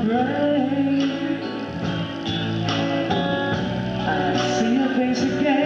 in my brain I see your face again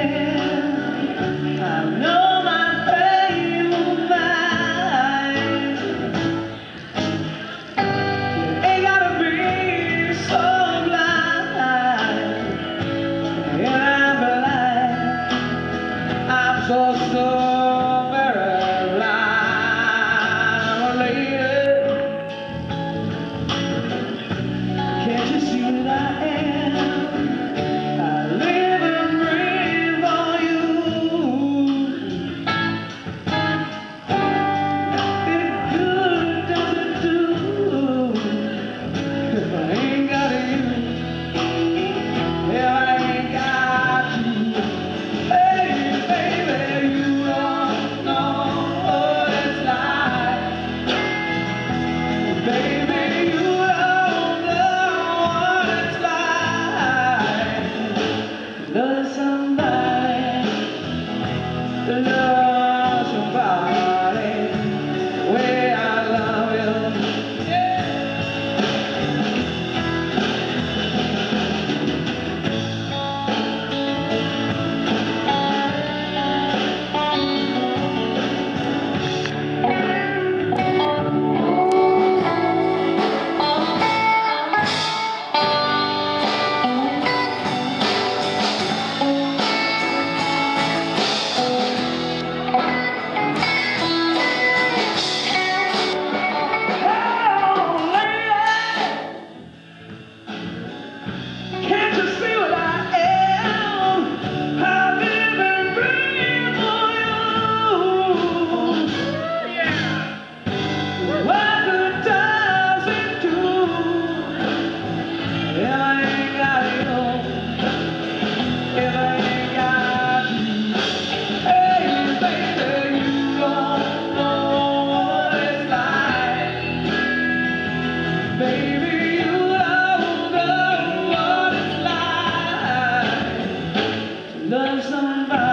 love somebody.